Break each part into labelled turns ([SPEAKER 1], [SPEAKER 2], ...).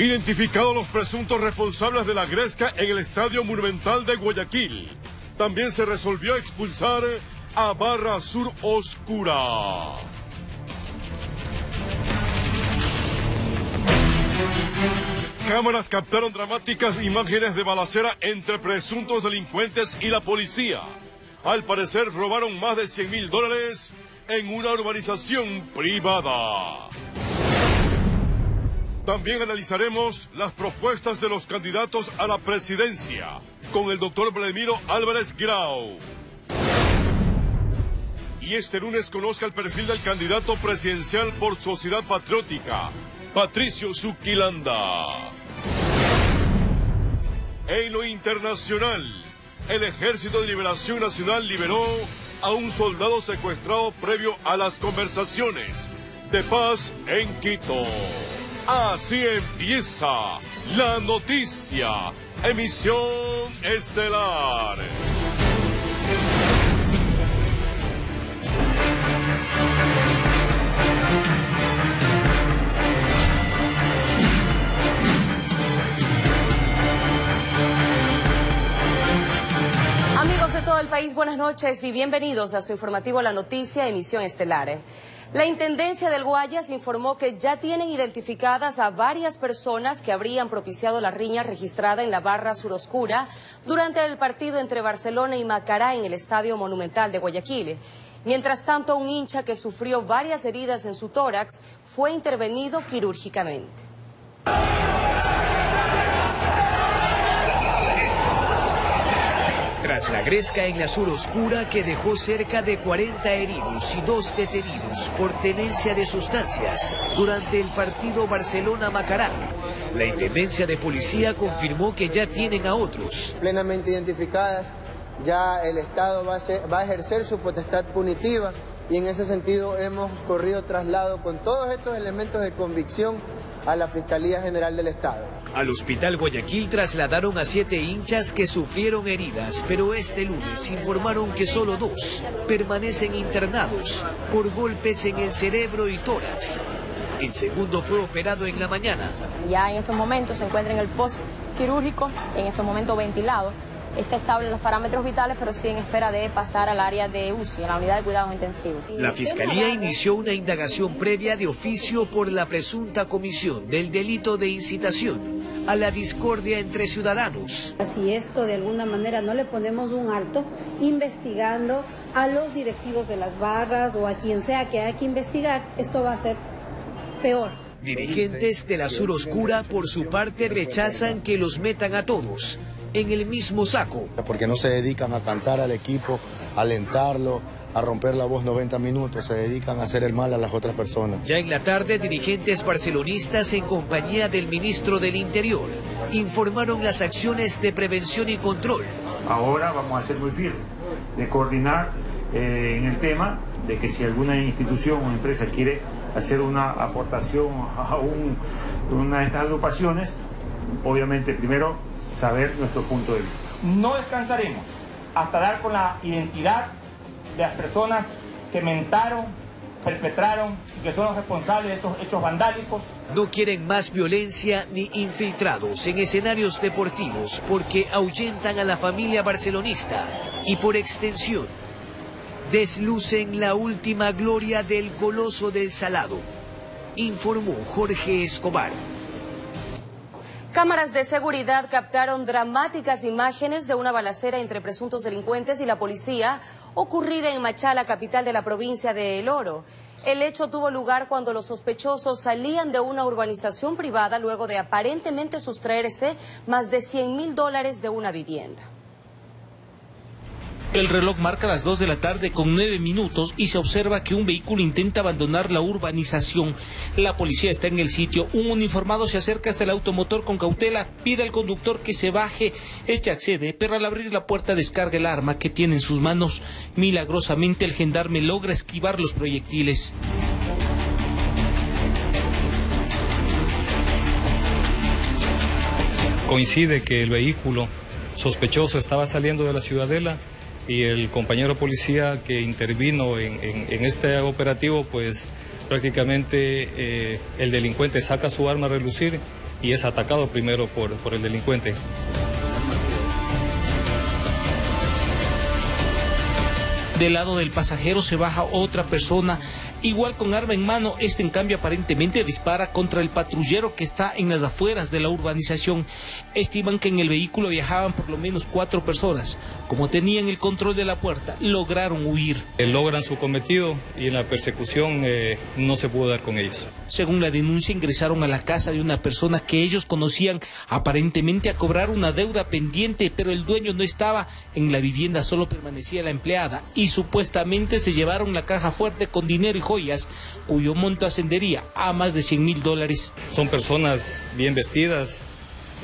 [SPEAKER 1] Identificados los presuntos responsables de la gresca en el Estadio Monumental de Guayaquil. También se resolvió expulsar a Barra Sur Oscura. Cámaras captaron dramáticas imágenes de balacera entre presuntos delincuentes y la policía. Al parecer robaron más de 100 mil dólares en una urbanización privada. También analizaremos las propuestas de los candidatos a la presidencia con el doctor Vladimiro Álvarez Grau. Y este lunes conozca el perfil del candidato presidencial por Sociedad Patriótica, Patricio Zuquilanda. En lo internacional, el Ejército de Liberación Nacional liberó a un soldado secuestrado previo a las conversaciones de paz en Quito. Así empieza la noticia, emisión estelar.
[SPEAKER 2] Amigos de todo el país, buenas noches y bienvenidos a su informativo La Noticia, emisión estelar. La Intendencia del Guayas informó que ya tienen identificadas a varias personas que habrían propiciado la riña registrada en la barra suroscura durante el partido entre Barcelona y Macará en el Estadio Monumental de Guayaquil. Mientras tanto, un hincha que sufrió varias heridas en su tórax fue intervenido quirúrgicamente.
[SPEAKER 3] La gresca en la sur oscura que dejó cerca de 40 heridos y dos detenidos por tenencia de sustancias durante el partido Barcelona-Macará, la Intendencia de Policía confirmó que ya tienen a otros.
[SPEAKER 4] Plenamente identificadas, ya el Estado va a, va a ejercer su potestad punitiva y en ese sentido hemos corrido traslado con todos estos elementos de convicción a la Fiscalía General del Estado.
[SPEAKER 3] Al hospital Guayaquil trasladaron a siete hinchas que sufrieron heridas, pero este lunes informaron que solo dos permanecen internados por golpes en el cerebro y tórax. El segundo fue operado en la mañana.
[SPEAKER 5] Ya en estos momentos se encuentra en el post quirúrgico, en estos momentos ventilado. Está estable en los parámetros vitales, pero sí en espera de pasar al área de UCI, en la unidad de cuidados intensivos.
[SPEAKER 3] La Fiscalía inició una indagación previa de oficio por la presunta comisión del delito de incitación a la discordia entre ciudadanos.
[SPEAKER 6] Si esto de alguna manera no le ponemos un alto, investigando a los directivos de las barras o a quien sea que haya que investigar, esto va a ser peor.
[SPEAKER 3] Dirigentes de la Sur Oscura, por su parte, rechazan que los metan a todos en el mismo saco.
[SPEAKER 7] porque no se dedican a cantar al equipo, a alentarlo, a romper la voz 90 minutos, se dedican a hacer el mal a las otras personas.
[SPEAKER 3] Ya en la tarde, dirigentes barcelonistas en compañía del ministro del Interior informaron las acciones de prevención y control.
[SPEAKER 8] Ahora vamos a ser muy firmes de coordinar eh, en el tema de que si alguna institución o empresa quiere hacer una aportación a un- una de estas agrupaciones, obviamente primero saber nuestro punto de vista.
[SPEAKER 9] No descansaremos hasta dar con la identidad de las personas que mentaron, perpetraron y que son los responsables de estos hechos vandálicos.
[SPEAKER 3] No quieren más violencia ni infiltrados en escenarios deportivos porque ahuyentan a la familia barcelonista y por extensión deslucen la última gloria del coloso del Salado, informó Jorge Escobar.
[SPEAKER 2] Cámaras de seguridad captaron dramáticas imágenes de una balacera entre presuntos delincuentes y la policía ocurrida en Machala, capital de la provincia de El Oro. El hecho tuvo lugar cuando los sospechosos salían de una urbanización privada luego de aparentemente sustraerse más de 100 mil dólares de una vivienda.
[SPEAKER 10] El reloj marca las 2 de la tarde con 9 minutos y se observa que un vehículo intenta abandonar la urbanización. La policía está en el sitio. Un uniformado se acerca hasta el automotor con cautela, pide al conductor que se baje. Este accede, pero al abrir la puerta descarga el arma que tiene en sus manos. Milagrosamente el gendarme logra esquivar los proyectiles.
[SPEAKER 11] Coincide que el vehículo sospechoso estaba saliendo de la ciudadela y el compañero policía que intervino en, este operativo, pues prácticamente eh, el delincuente saca su arma a relucir y es atacado primero por, por el delincuente.
[SPEAKER 10] Del lado del pasajero se baja otra persona, igual con arma en mano. Este, en cambio, aparentemente dispara contra el patrullero que está en las afueras de la urbanización. Estiman que en el vehículo viajaban por lo menos cuatro personas. Como tenían el control de la puerta, lograron huir.
[SPEAKER 11] Eh, logran su cometido y en la persecución eh, no se pudo dar con ellos.
[SPEAKER 10] Según la denuncia, ingresaron a la casa de una persona que ellos conocían aparentemente a cobrar una deuda pendiente, pero el dueño no estaba en la vivienda, solo permanecía la empleada y supuestamente se llevaron la caja fuerte con dinero y joyas, cuyo monto ascendería a más de 100 mil dólares.
[SPEAKER 11] Son personas bien vestidas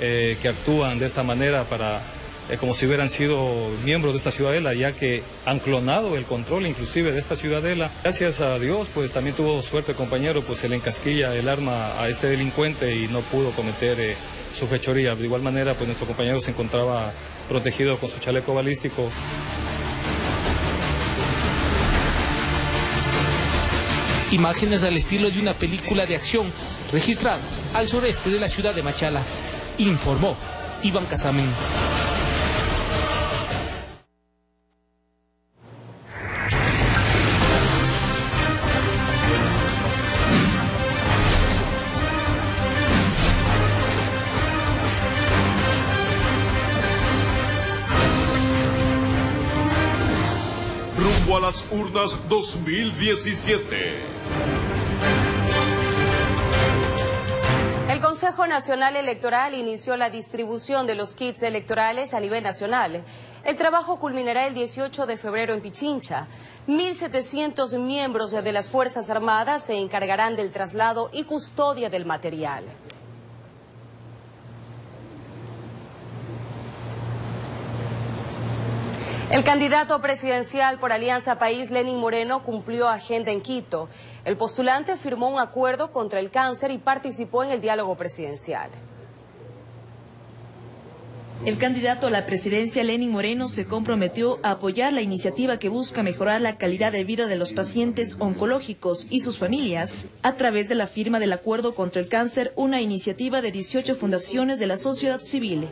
[SPEAKER 11] eh, que actúan de esta manera para eh, como si hubieran sido miembros de esta ciudadela, ya que han clonado el control inclusive de esta ciudadela. Gracias a Dios, pues también tuvo suerte compañero, pues se le encasquilla el arma a este delincuente y no pudo cometer eh, su fechoría. De igual manera, pues nuestro compañero se encontraba protegido con su chaleco balístico.
[SPEAKER 10] Imágenes al estilo de una película de acción registradas al sureste de la ciudad de Machala, informó Iván Casamen.
[SPEAKER 1] Rumbo a las urnas 2017.
[SPEAKER 2] Consejo Nacional Electoral inició la distribución de los kits electorales a nivel nacional. El trabajo culminará el 18 de febrero en Pichincha. 1.700 miembros de las Fuerzas Armadas se encargarán del traslado y custodia del material. El candidato presidencial por Alianza País, Lenin Moreno, cumplió agenda en Quito. El postulante firmó un acuerdo contra el cáncer y participó en el diálogo presidencial.
[SPEAKER 12] El candidato a la presidencia, Lenin Moreno, se comprometió a apoyar la iniciativa que busca mejorar la calidad de vida de los pacientes oncológicos y sus familias a través de la firma del Acuerdo contra el Cáncer, una iniciativa de 18 fundaciones de la sociedad civil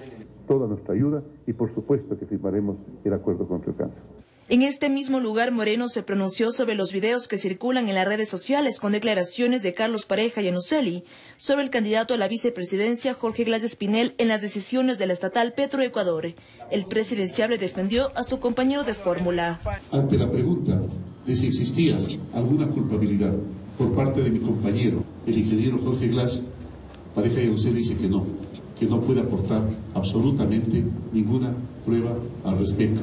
[SPEAKER 13] toda nuestra ayuda y por supuesto que firmaremos el acuerdo contra el cáncer.
[SPEAKER 12] En este mismo lugar, Moreno se pronunció sobre los videos que circulan en las redes sociales con declaraciones de Carlos Pareja y Anuseli sobre el candidato a la vicepresidencia Jorge Glass Espinel en las decisiones de la estatal Petroecuador. El presidenciable defendió a su compañero de fórmula.
[SPEAKER 13] Ante la pregunta de si existía alguna culpabilidad por parte de mi compañero, el ingeniero Jorge Glass, Pareja y Anuseli dice que no que no puede aportar absolutamente ninguna prueba al respecto.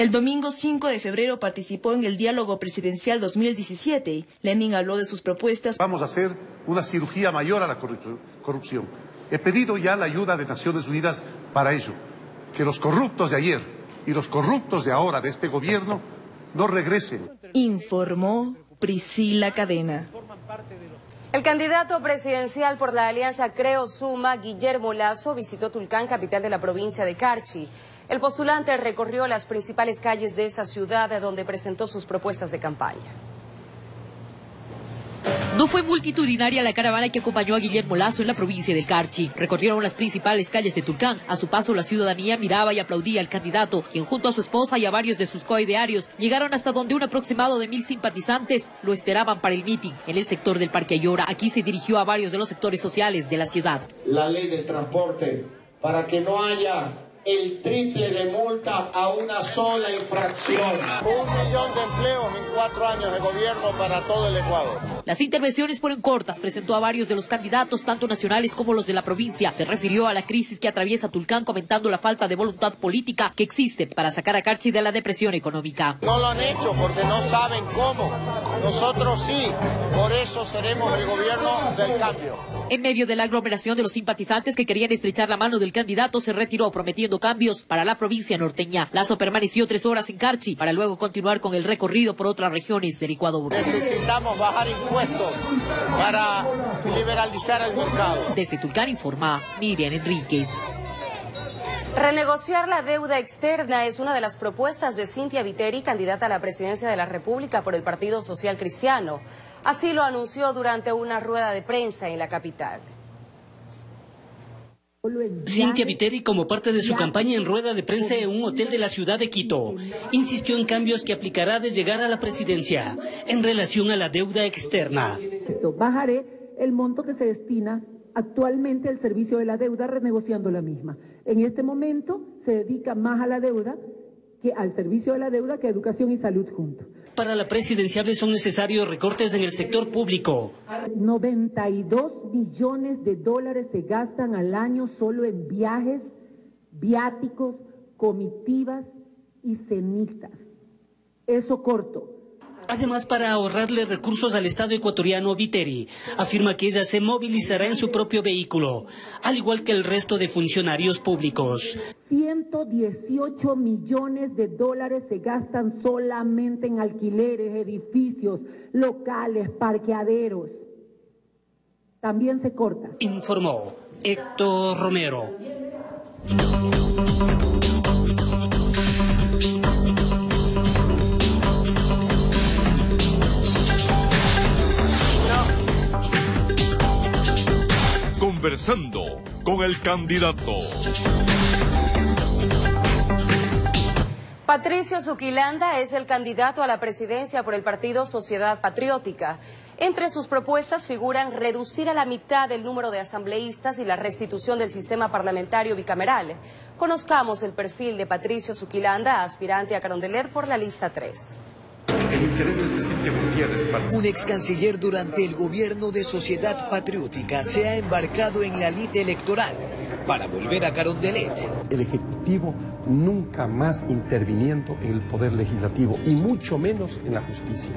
[SPEAKER 12] El domingo 5 de febrero participó en el diálogo presidencial 2017. Lenin habló de sus propuestas.
[SPEAKER 13] Vamos a hacer una cirugía mayor a la corrupción. He pedido ya la ayuda de Naciones Unidas para ello. Que los corruptos de ayer y los corruptos de ahora de este gobierno no regresen.
[SPEAKER 12] Informó Priscila Cadena.
[SPEAKER 2] El candidato presidencial por la alianza Creo Suma, Guillermo Lazo, visitó Tulcán, capital de la provincia de Carchi. El postulante recorrió las principales calles de esa ciudad donde presentó sus propuestas de campaña.
[SPEAKER 14] No fue multitudinaria la caravana que acompañó a Guillermo Lazo en la provincia del Carchi. Recorrieron las principales calles de Tulcán. A su paso, la ciudadanía miraba y aplaudía al candidato, quien junto a su esposa y a varios de sus coidearios llegaron hasta donde un aproximado de mil simpatizantes lo esperaban para el mitin en el sector del Parque Ayora. Aquí se dirigió a varios de los sectores sociales de la ciudad.
[SPEAKER 15] La ley del transporte para que no haya el triple de multa a una sola infracción.
[SPEAKER 16] Un millón de empleos en cuatro años de gobierno para todo el Ecuador.
[SPEAKER 14] Las intervenciones fueron cortas. Presentó a varios de los candidatos, tanto nacionales como los de la provincia. Se refirió a la crisis que atraviesa Tulcán, comentando la falta de voluntad política que existe para sacar a Carchi de la depresión económica.
[SPEAKER 16] No lo han hecho porque no saben cómo. Nosotros sí. Por eso seremos el gobierno del cambio.
[SPEAKER 14] En medio de la aglomeración de los simpatizantes que querían estrechar la mano del candidato, se retiró prometiendo cambios para la provincia norteña. Lazo permaneció tres horas en Carchi para luego continuar con el recorrido por otras regiones del Ecuador.
[SPEAKER 16] Necesitamos bajar impuestos para liberalizar el mercado.
[SPEAKER 14] Desde Tulcán informa Miriam Enríquez.
[SPEAKER 2] Renegociar la deuda externa es una de las propuestas de Cintia Viteri, candidata a la presidencia de la República por el Partido Social Cristiano. Así lo anunció durante una rueda de prensa en la capital.
[SPEAKER 17] Cintia Viteri, como parte de su campaña en rueda de prensa en un hotel de la ciudad de Quito, insistió en cambios que aplicará de llegar a la presidencia en relación a la deuda externa.
[SPEAKER 18] Bajaré el monto que se destina actualmente al servicio de la deuda renegociando la misma. En este momento se dedica más a la deuda que al servicio de la deuda que a educación y salud juntos.
[SPEAKER 17] Para la presidenciable son necesarios recortes en el sector público.
[SPEAKER 18] 92 billones de dólares se gastan al año solo en viajes, viáticos, comitivas y cenistas. Eso corto.
[SPEAKER 17] Además, para ahorrarle recursos al Estado ecuatoriano, Viteri afirma que ella se movilizará en su propio vehículo, al igual que el resto de funcionarios públicos.
[SPEAKER 18] 118 millones de dólares se gastan solamente en alquileres, edificios, locales, parqueaderos. También se corta.
[SPEAKER 17] Informó Héctor Romero.
[SPEAKER 1] Conversando con el candidato.
[SPEAKER 2] Patricio Zuquilanda es el candidato a la presidencia por el partido Sociedad Patriótica. Entre sus propuestas figuran reducir a la mitad el número de asambleístas y la restitución del sistema parlamentario bicameral. Conozcamos el perfil de Patricio Zuquilanda, aspirante a Carondelet por la lista 3
[SPEAKER 19] el interés del presidente Gutiérrez.
[SPEAKER 3] Un ex canciller durante el gobierno de Sociedad Patriótica se ha embarcado en la lid electoral para volver a Carondelet.
[SPEAKER 19] El Ejecutivo nunca más interviniendo en el Poder Legislativo y mucho menos en la justicia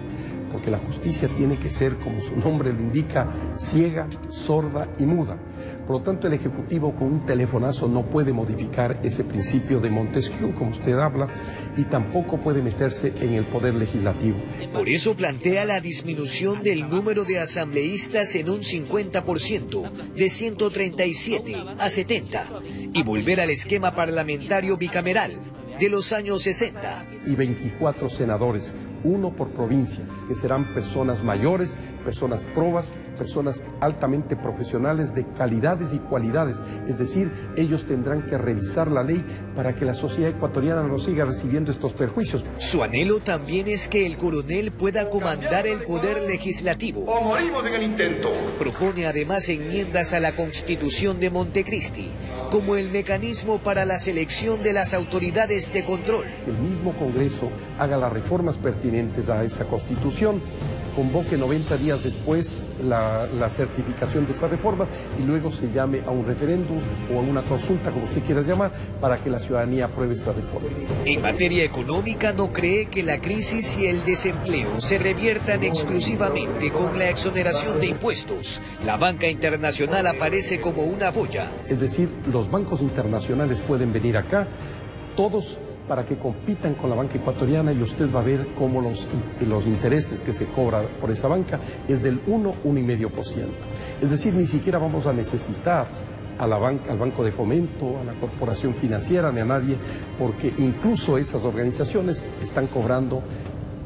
[SPEAKER 19] porque la justicia tiene que ser, como su nombre lo indica, ciega, sorda y muda. Por lo tanto, el Ejecutivo con un telefonazo no puede modificar ese principio de Montesquieu, como usted habla, y tampoco puede meterse en el poder legislativo.
[SPEAKER 3] Por eso plantea la disminución del número de asambleístas en un 50%, de 137 a 70, y volver al esquema parlamentario bicameral de los años 60.
[SPEAKER 19] Y 24 senadores, uno por provincia, que serán personas mayores, personas probas, personas altamente profesionales de calidades y cualidades. Es decir, ellos tendrán que revisar la ley para que la sociedad ecuatoriana no siga recibiendo estos perjuicios.
[SPEAKER 3] Su anhelo también es que el coronel pueda comandar el poder legislativo.
[SPEAKER 16] O morimos en el intento.
[SPEAKER 3] Propone además enmiendas a la constitución de Montecristi, como el mecanismo para la selección de las autoridades de control.
[SPEAKER 19] El mismo Congreso haga las reformas pertinentes a esa constitución convoque 90 días después la, certificación de esas reformas y luego se llame a un referéndum o a una consulta, como usted quiera llamar, para que la ciudadanía apruebe esas reformas.
[SPEAKER 3] En materia económica, no cree que la crisis y el desempleo se reviertan exclusivamente con la exoneración de impuestos. La banca internacional aparece como una boya.
[SPEAKER 19] Es decir, los bancos internacionales pueden venir acá, todos para que compitan con la banca ecuatoriana y usted va a ver cómo los, los intereses que se cobran por esa banca es del 1, 1,5%. Es decir, ni siquiera vamos a necesitar a la banca, al Banco de Fomento, a la Corporación Financiera, ni a nadie, porque incluso esas organizaciones están cobrando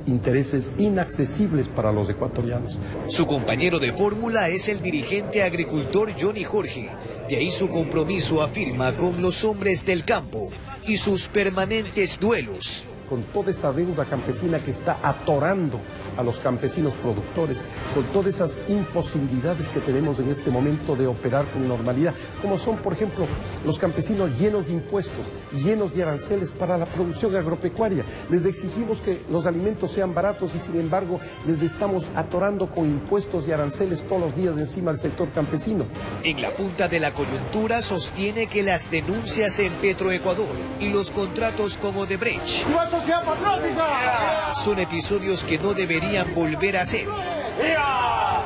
[SPEAKER 19] intereses inaccesibles para los ecuatorianos.
[SPEAKER 3] Su compañero de fórmula es el dirigente agricultor Johnny Jorge. De ahí su compromiso afirma con los hombres del campo y sus permanentes duelos.
[SPEAKER 19] Con toda esa deuda campesina que está atorando a los campesinos productores, con todas esas imposibilidades que tenemos en este momento de operar con normalidad, como son, por ejemplo, los campesinos llenos de impuestos, llenos de aranceles para la producción agropecuaria. Les exigimos que los alimentos sean baratos y, sin embargo, les estamos atorando con impuestos y aranceles todos los días encima del sector campesino.
[SPEAKER 3] En la punta de la coyuntura sostiene que las denuncias en Petroecuador y los contratos como son episodios que no deberían volver a ser.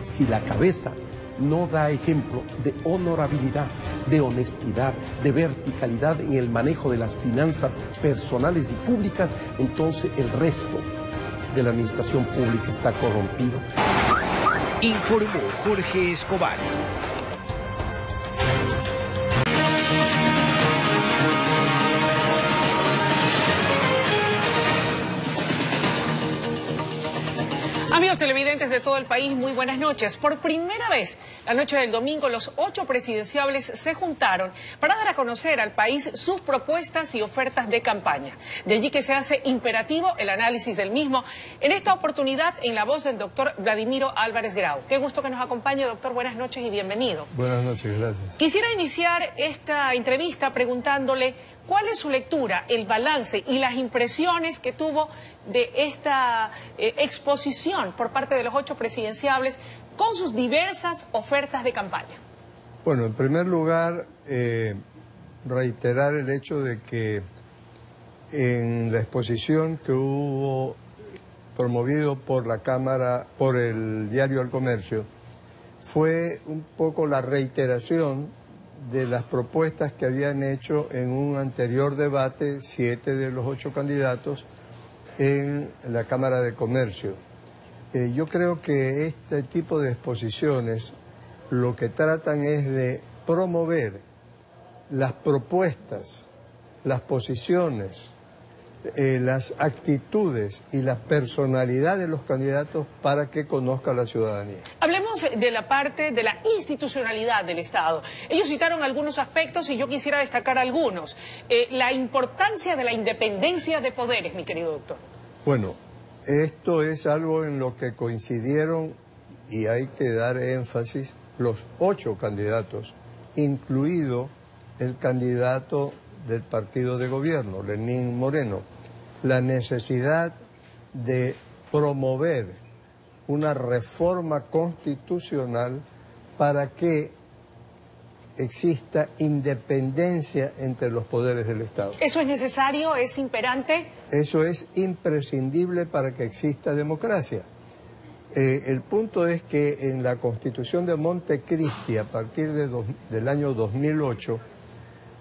[SPEAKER 19] Si la cabeza no da ejemplo de honorabilidad, de honestidad, de verticalidad en el manejo de las finanzas personales y públicas, entonces el resto de la administración pública está corrompido.
[SPEAKER 3] Informó Jorge Escobar.
[SPEAKER 20] Amigos televidentes de todo el país, muy buenas noches. Por primera vez, la noche del domingo, los ocho presidenciables se juntaron para dar a conocer al país sus propuestas y ofertas de campaña. De allí que se hace imperativo el análisis del mismo. En esta oportunidad, en la voz del doctor Vladimiro Álvarez Grau. Qué gusto que nos acompañe, doctor. Buenas noches y bienvenido.
[SPEAKER 21] Buenas noches, gracias.
[SPEAKER 20] Quisiera iniciar esta entrevista preguntándole ¿Cuál es su lectura, el balance y las impresiones que tuvo de esta eh, exposición por parte de los ocho presidenciables con sus diversas ofertas de campaña?
[SPEAKER 21] Bueno, en primer lugar, eh, reiterar el hecho de que en la exposición que hubo promovido por la Cámara, por el Diario del Comercio, fue un poco la reiteración de las propuestas que habían hecho en un anterior debate siete de los ocho candidatos en la Cámara de Comercio. Eh, yo creo que este tipo de exposiciones lo que tratan es de promover las propuestas, las posiciones, eh, las actitudes y la personalidad de los candidatos para que conozca la ciudadanía.
[SPEAKER 20] Hablemos de la parte de la institucionalidad del Estado. Ellos citaron algunos aspectos y yo quisiera destacar algunos. Eh, la importancia de la independencia de poderes, mi querido doctor.
[SPEAKER 21] Bueno, esto es algo en lo que coincidieron y hay que dar énfasis los ocho candidatos, incluido el candidato del partido de gobierno, Lenín Moreno, la necesidad de promover una reforma constitucional para que exista independencia entre los poderes del Estado.
[SPEAKER 20] ¿Eso es necesario? ¿Es imperante?
[SPEAKER 21] Eso es imprescindible para que exista democracia. Eh, el punto es que en la Constitución de Montecristi, a partir de del año 2008,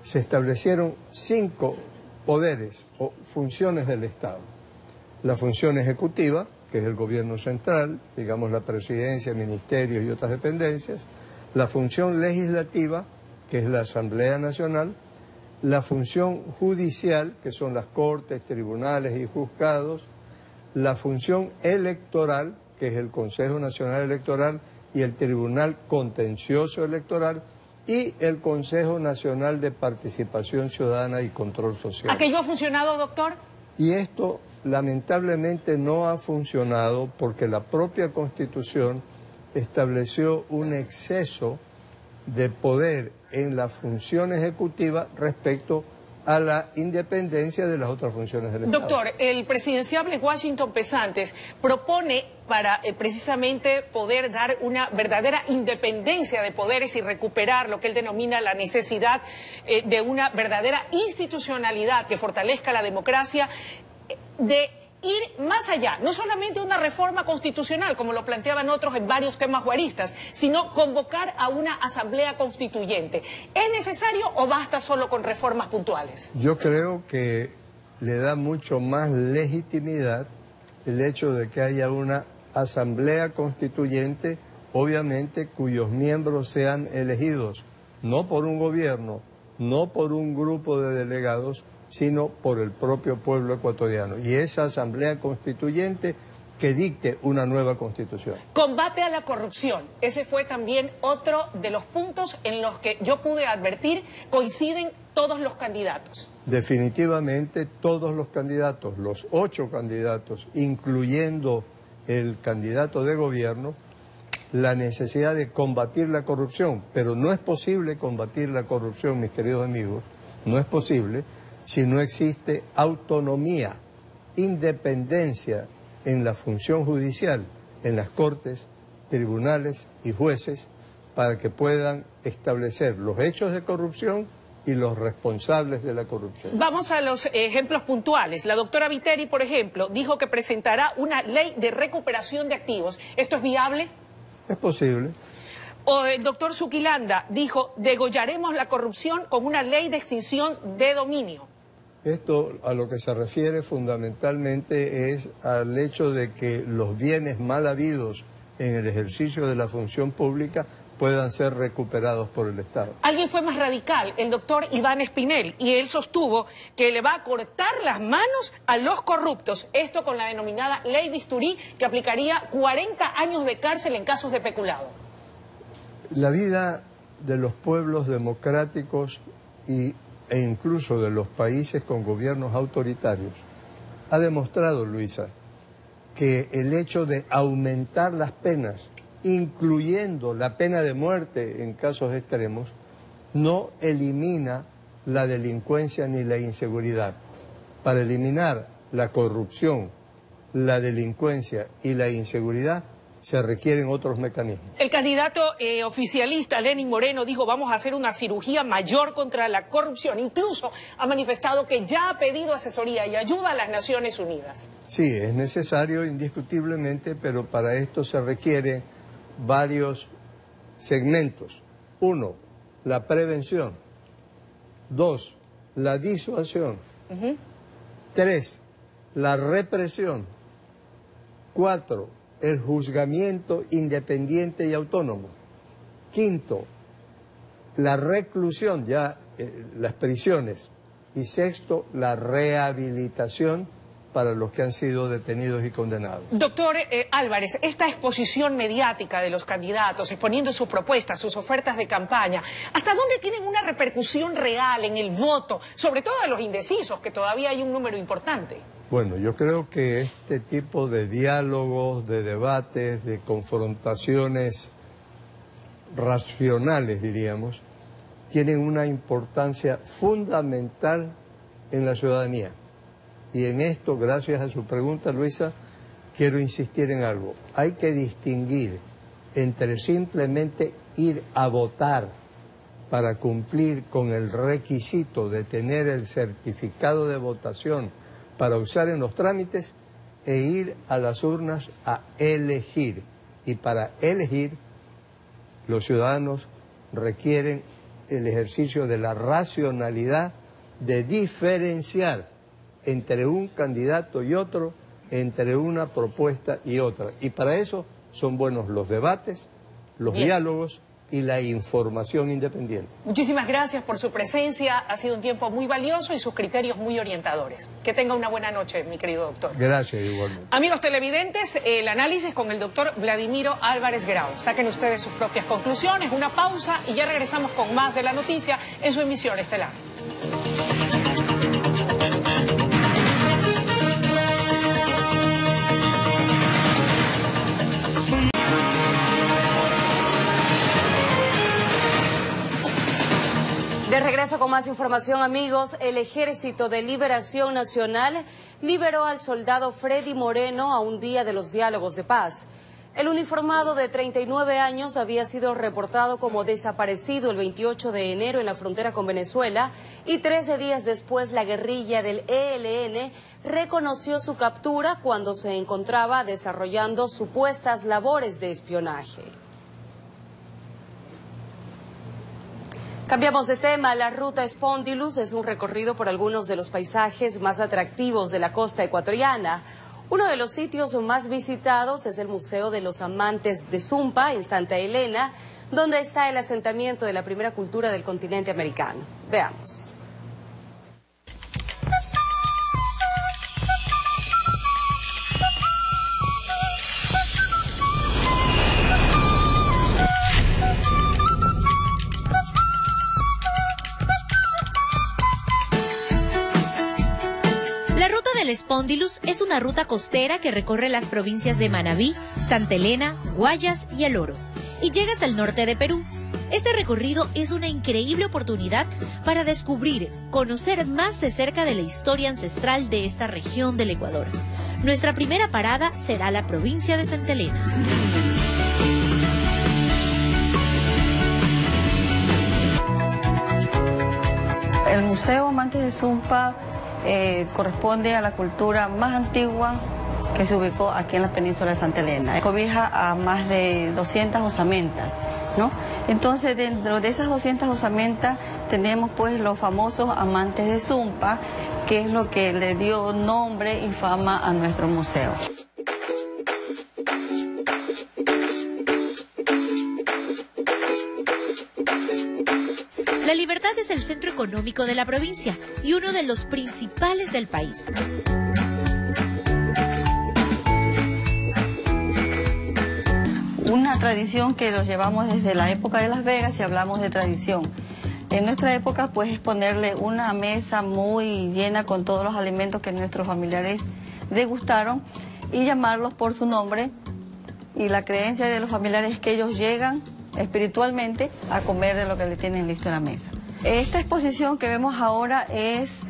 [SPEAKER 21] se establecieron cinco poderes o funciones del Estado. La función ejecutiva, que es el gobierno central, digamos la presidencia, ministerios y otras dependencias. La función legislativa, que es la Asamblea Nacional. La función judicial, que son las cortes, tribunales y juzgados. La función electoral, que es el Consejo Nacional Electoral y el Tribunal Contencioso Electoral y el Consejo Nacional de Participación Ciudadana y Control Social.
[SPEAKER 20] ¿Aquello ha funcionado, doctor?
[SPEAKER 21] Y esto lamentablemente no ha funcionado porque la propia Constitución estableció un exceso de poder en la función ejecutiva respecto a la independencia de las otras funciones del
[SPEAKER 20] Estado. Doctor, el presidenciable Washington Pesantes propone para eh, precisamente poder dar una verdadera independencia de poderes y recuperar lo que él denomina la necesidad eh, de una verdadera institucionalidad que fortalezca la democracia, eh, de ir más allá, no solamente una reforma constitucional, como lo planteaban otros en varios temas juaristas, sino convocar a una asamblea constituyente. ¿Es necesario o basta solo con reformas puntuales?
[SPEAKER 21] Yo creo que le da mucho más legitimidad el hecho de que haya una asamblea constituyente, obviamente cuyos miembros sean elegidos, no por un gobierno, no por un grupo de delegados, sino por el propio pueblo ecuatoriano. Y esa asamblea constituyente que dicte una nueva constitución.
[SPEAKER 20] Combate a la corrupción. Ese fue también otro de los puntos en los que yo pude advertir coinciden todos los candidatos.
[SPEAKER 21] Definitivamente todos los candidatos, los ocho candidatos, incluyendo el candidato de gobierno, la necesidad de combatir la corrupción. Pero no es posible combatir la corrupción, mis queridos amigos, no es posible si no existe autonomía, independencia en la función judicial, en las cortes, tribunales y jueces, para que puedan establecer los hechos de corrupción y los responsables de la corrupción.
[SPEAKER 20] Vamos a los ejemplos puntuales. La doctora Viteri, por ejemplo, dijo que presentará una ley de recuperación de activos. ¿Esto es viable?
[SPEAKER 21] Es posible.
[SPEAKER 20] O el doctor Zuquilanda dijo, degollaremos la corrupción con una ley de extinción de dominio.
[SPEAKER 21] Esto a lo que se refiere fundamentalmente es al hecho de que los bienes mal habidos en el ejercicio de la función pública puedan ser recuperados por el Estado.
[SPEAKER 20] Alguien fue más radical, el doctor Iván Espinel, y él sostuvo que le va a cortar las manos a los corruptos. Esto con la denominada ley Bisturí, que aplicaría 40 años de cárcel en casos de peculado.
[SPEAKER 21] La vida de los pueblos democráticos y, e incluso de los países con gobiernos autoritarios ha demostrado, Luisa, que el hecho de aumentar las penas, incluyendo la pena de muerte en casos extremos, no elimina la delincuencia ni la inseguridad. Para eliminar la corrupción, la delincuencia y la inseguridad, se requieren otros mecanismos.
[SPEAKER 20] El candidato eh, oficialista Lenin Moreno dijo vamos a hacer una cirugía mayor contra la corrupción. Incluso ha manifestado que ya ha pedido asesoría y ayuda a las Naciones Unidas.
[SPEAKER 21] Sí, es necesario indiscutiblemente, pero para esto se requieren varios segmentos. Uno, la prevención. Dos, la disuasión. Tres, la represión. Cuatro, el juzgamiento independiente y autónomo. Quinto, la reclusión, ya eh, las prisiones. Y sexto, la rehabilitación para los que han sido detenidos y condenados.
[SPEAKER 20] Doctor eh, Álvarez, esta exposición mediática de los candidatos, exponiendo sus propuestas, sus ofertas de campaña, ¿hasta dónde tienen una repercusión real en el voto, sobre todo de los indecisos, que todavía hay un número importante?
[SPEAKER 21] Bueno, yo creo que este tipo de diálogos, de debates, de confrontaciones racionales, diríamos, tienen una importancia fundamental en la ciudadanía. Y en esto, gracias a su pregunta, Luisa, quiero insistir en algo. Hay que distinguir entre simplemente ir a votar para cumplir con el requisito de tener el certificado de votación para usar en los trámites e ir a las urnas a elegir. Y para elegir, los ciudadanos requieren el ejercicio de la racionalidad de diferenciar entre un candidato y otro, entre una propuesta y otra. Y para eso son buenos los debates, los diálogos y la información independiente.
[SPEAKER 20] Muchísimas gracias por su presencia. Ha sido un tiempo muy valioso y sus criterios muy orientadores. Que tenga una buena noche, mi querido doctor.
[SPEAKER 21] Gracias, igualmente.
[SPEAKER 20] Amigos televidentes, el análisis con el doctor Vladimiro Álvarez Grau. Saquen ustedes sus propias conclusiones, una pausa y ya regresamos con más de la noticia en su emisión estelar.
[SPEAKER 2] Regreso con más información, amigos. El Ejército de Liberación Nacional liberó al soldado Freddy Moreno a un día de los diálogos de paz. El uniformado de 39 años había sido reportado como desaparecido el 28 de enero en la frontera con Venezuela y 13 días después la guerrilla del ELN reconoció su captura cuando se encontraba desarrollando supuestas labores de espionaje. Cambiamos de tema. La ruta Spondylus es un recorrido por algunos de los paisajes más atractivos de la costa ecuatoriana. Uno de los sitios más visitados es el Museo de los Amantes de Zumpa en Santa Elena, donde está el asentamiento de la primera cultura del continente americano. Veamos.
[SPEAKER 22] Del Spondylus es una ruta costera que recorre las provincias de Manabí, Santa Elena, Guayas y El Oro, y llega hasta el norte de Perú. Este recorrido es una increíble oportunidad para descubrir, conocer más de cerca de la historia ancestral de esta región del Ecuador. Nuestra primera parada será la provincia de Santa Elena.
[SPEAKER 23] El Museo Amantes de Zumpa eh, corresponde a la cultura más antigua que se ubicó aquí en la península de Santa Elena. Cobija a más de 200 osamentas, ¿no? Entonces, dentro de esas 200 osamentas tenemos pues los famosos amantes de Zumpa, que es lo que le dio nombre y fama a nuestro museo.
[SPEAKER 22] Es el centro económico de la provincia y uno de los principales del país.
[SPEAKER 23] Una tradición que los llevamos desde la época de Las Vegas y hablamos de tradición. En nuestra época pues es ponerle una mesa muy llena con todos los alimentos que nuestros familiares degustaron y llamarlos por su nombre y la creencia de los familiares es que ellos llegan espiritualmente a comer de lo que le tienen listo en la mesa. Esta exposición que vemos ahora es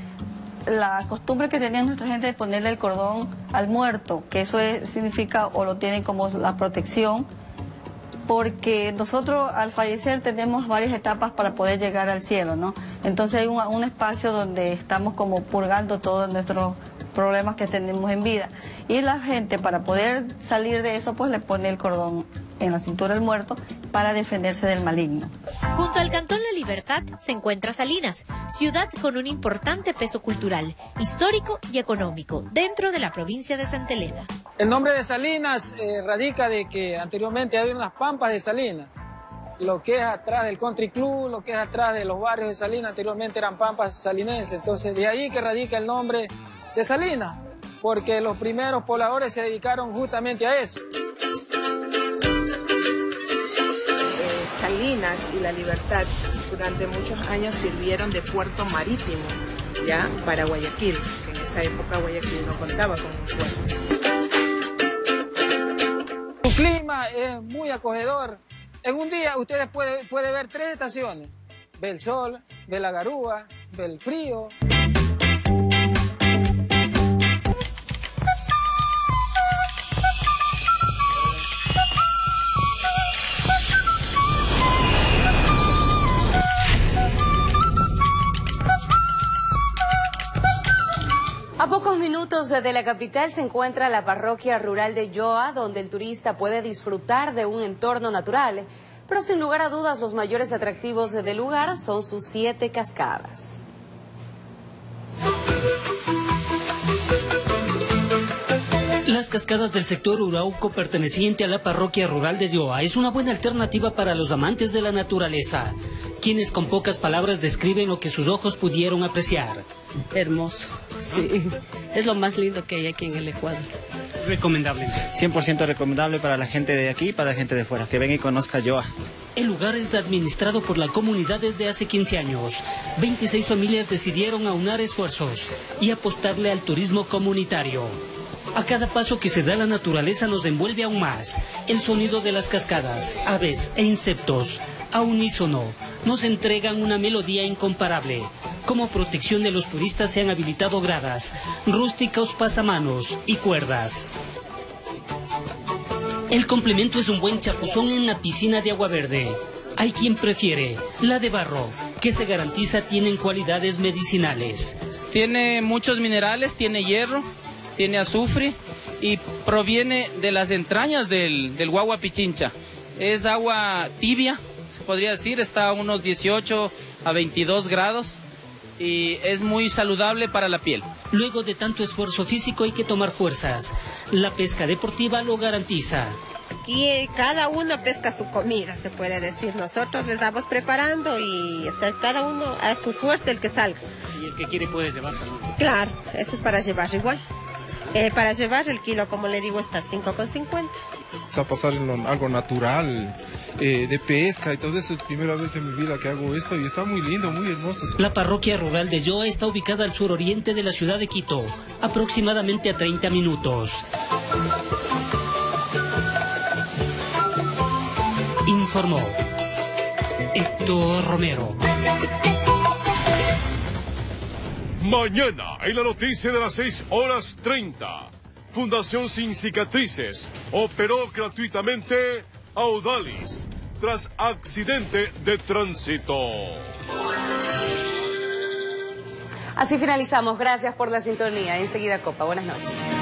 [SPEAKER 23] la costumbre que tenía nuestra gente de ponerle el cordón al muerto, que eso significa o lo tienen como la protección, porque nosotros al fallecer tenemos varias etapas para poder llegar al cielo, ¿no? Entonces hay un, un espacio donde estamos como purgando todos nuestros problemas que tenemos en vida. Y la gente para poder salir de eso pues le pone el cordón en la cintura del muerto para defenderse del maligno.
[SPEAKER 22] Junto al Cantón La Libertad se encuentra Salinas, ciudad con un importante peso cultural, histórico y económico dentro de la provincia de Santa Elena.
[SPEAKER 24] El nombre de Salinas eh, radica de que anteriormente había unas pampas de Salinas. Lo que es atrás del country club, lo que es atrás de los barrios de Salinas, anteriormente eran pampas salinenses. Entonces de ahí que radica el nombre de Salinas, porque los primeros pobladores se dedicaron justamente a eso.
[SPEAKER 25] Eh, Salinas y La Libertad durante muchos años sirvieron de puerto marítimo ya para Guayaquil, que en esa época Guayaquil no contaba con un puerto.
[SPEAKER 24] Su clima es muy acogedor. En un día ustedes pueden puede ver tres estaciones. Ve el sol, ve la garúa, ve el frío.
[SPEAKER 2] De la capital se encuentra la parroquia rural de Yoa, donde el turista puede disfrutar de un entorno natural. Pero sin lugar a dudas, los mayores atractivos del lugar son sus siete cascadas.
[SPEAKER 17] Las cascadas del sector Urauco perteneciente a la parroquia rural de Yoa es una buena alternativa para los amantes de la naturaleza, quienes con pocas palabras describen lo que sus ojos pudieron apreciar.
[SPEAKER 26] Hermoso, sí. Es lo más lindo que hay aquí en el Ecuador.
[SPEAKER 17] Recomendable.
[SPEAKER 27] 100% recomendable para la gente de aquí y para la gente de fuera, que venga y conozca Yoa.
[SPEAKER 17] El lugar es administrado por la comunidad desde hace 15 años. 26 familias decidieron aunar esfuerzos y apostarle al turismo comunitario. A cada paso que se da la naturaleza nos envuelve aún más. El sonido de las cascadas, aves e insectos, a unísono, nos entregan una melodía incomparable. Como protección de los turistas se han habilitado gradas, rústicos pasamanos y cuerdas. El complemento es un buen chapuzón en la piscina de agua verde. Hay quien prefiere la de barro, que se garantiza tienen cualidades medicinales.
[SPEAKER 28] Tiene muchos minerales, tiene hierro, tiene azufre y proviene de las entrañas del, del guagua pichincha. Es agua tibia, podría decir, está a unos 18 a 22 grados y es muy saludable para la piel.
[SPEAKER 17] Luego de tanto esfuerzo físico hay que tomar fuerzas. La pesca deportiva lo garantiza.
[SPEAKER 29] Aquí eh, cada uno pesca su comida, se puede decir. Nosotros les damos preparando y o sea, cada uno a su suerte el que salga.
[SPEAKER 17] Y el que quiere puede llevar también.
[SPEAKER 29] Claro, eso es para llevar igual. Eh, para llevar el kilo, como le digo, está 5,50.
[SPEAKER 30] O sea, pasar en lo- algo natural, eh, de pesca y todo eso. Es primera vez en mi vida que hago esto y está muy lindo, muy hermoso.
[SPEAKER 17] La parroquia rural de Yoa está ubicada al suroriente de la ciudad de Quito, aproximadamente a 30 minutos. Informó Héctor Romero.
[SPEAKER 1] Mañana, en la noticia de las 6 horas 30, Fundación Sin Cicatrices operó gratuitamente a Odalis tras accidente de tránsito.
[SPEAKER 2] Así finalizamos. Gracias por la sintonía. Enseguida Copa. Buenas noches.